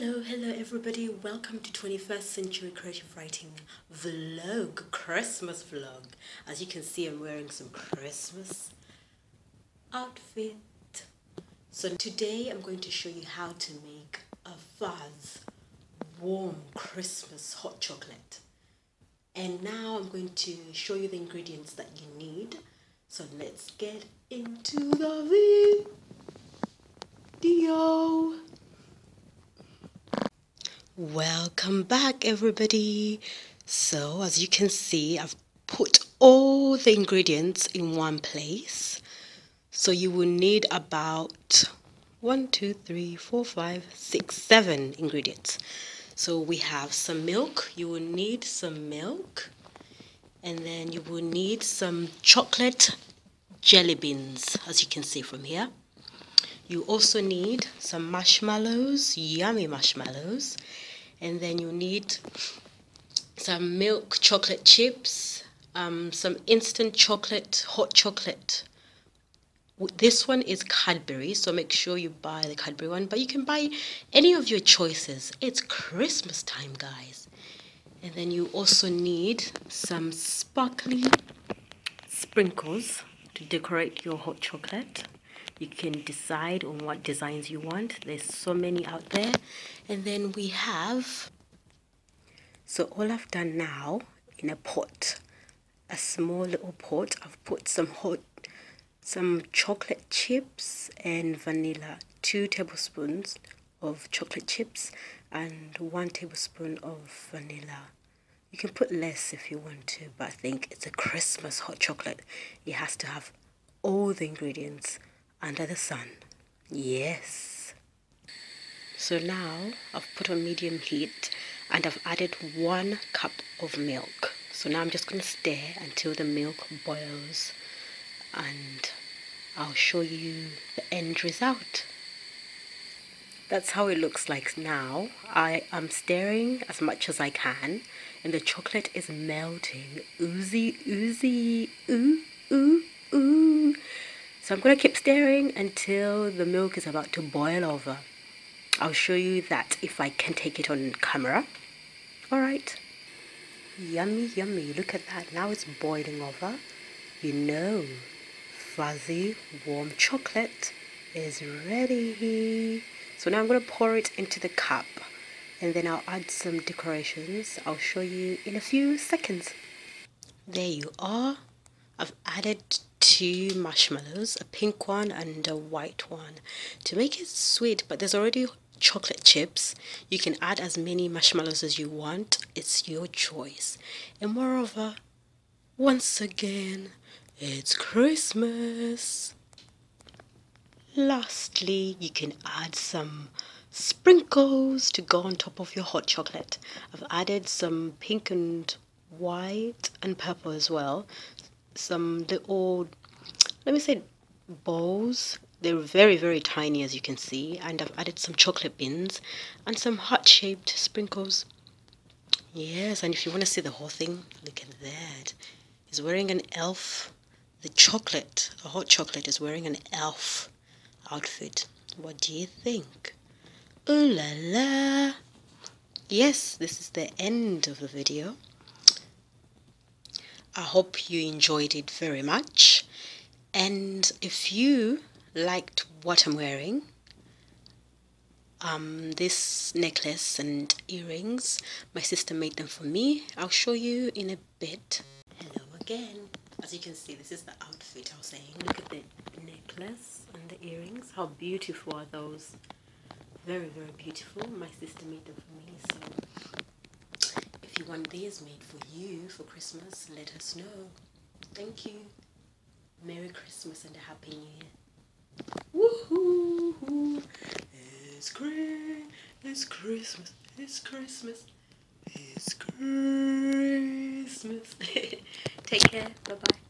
Hello, hello everybody. Welcome to 21st Century Creative Writing Vlog, Christmas vlog. As you can see, I'm wearing some Christmas outfit. So today I'm going to show you how to make a fuzz warm Christmas hot chocolate. And now I'm going to show you the ingredients that you need. So let's get into the video. Welcome back everybody. So as you can see, I've put all the ingredients in one place. So you will need about one, two, three, four, five, six, seven ingredients. So we have some milk. You will need some milk. And then you will need some chocolate jelly beans, as you can see from here. You also need some marshmallows, yummy marshmallows and then you need some milk chocolate chips um, some instant chocolate hot chocolate this one is Cadbury, so make sure you buy the Cadbury one, but you can buy any of your choices. It's Christmas time, guys. And then you also need some sparkly sprinkles to decorate your hot chocolate you can decide on what designs you want. There's so many out there. And then we have so all I've done now in a pot a small little pot I've put some hot some chocolate chips and vanilla two tablespoons of chocolate chips and one tablespoon of vanilla. You can put less if you want to but I think it's a Christmas hot chocolate. It has to have all the ingredients under the sun. Yes. So now I've put on medium heat and I've added one cup of milk. So now I'm just going to stir until the milk boils and I'll show you the end result. That's how it looks like now. I am stirring as much as I can and the chocolate is melting. Oozy, oozy, ooh, ooh, ooh. So I'm going to keep stirring until the milk is about to boil over. I'll show you that if I can take it on camera. Alright. Yummy, yummy. Look at that. Now it's boiling over. You know, fuzzy, warm chocolate is ready. So now I'm going to pour it into the cup and then I'll add some decorations. I'll show you in a few seconds. There you are. I've added two marshmallows, a pink one and a white one to make it sweet, but there's already chocolate chips. You can add as many marshmallows as you want. It's your choice. And moreover, once again, it's Christmas. Lastly, you can add some sprinkles to go on top of your hot chocolate. I've added some pink and white and purple as well some little, let me say bowls. They're very, very tiny as you can see. And I've added some chocolate bins and some heart-shaped sprinkles. Yes, and if you want to see the whole thing, look at that. He's wearing an elf. The chocolate, the hot chocolate is wearing an elf outfit. What do you think? Ooh la la! Yes, this is the end of the video. I hope you enjoyed it very much. And if you liked what I'm wearing, um, this necklace and earrings, my sister made them for me. I'll show you in a bit. Hello again. As you can see, this is the outfit I was saying. Look at the necklace and the earrings. How beautiful are those? Very, very beautiful. My sister made them for me, so you want these made for you for Christmas, let us know. Thank you. Merry Christmas and a Happy New Year. Woohoo! It's great. It's Christmas. It's Christmas. It's Christmas. Take care. Bye bye.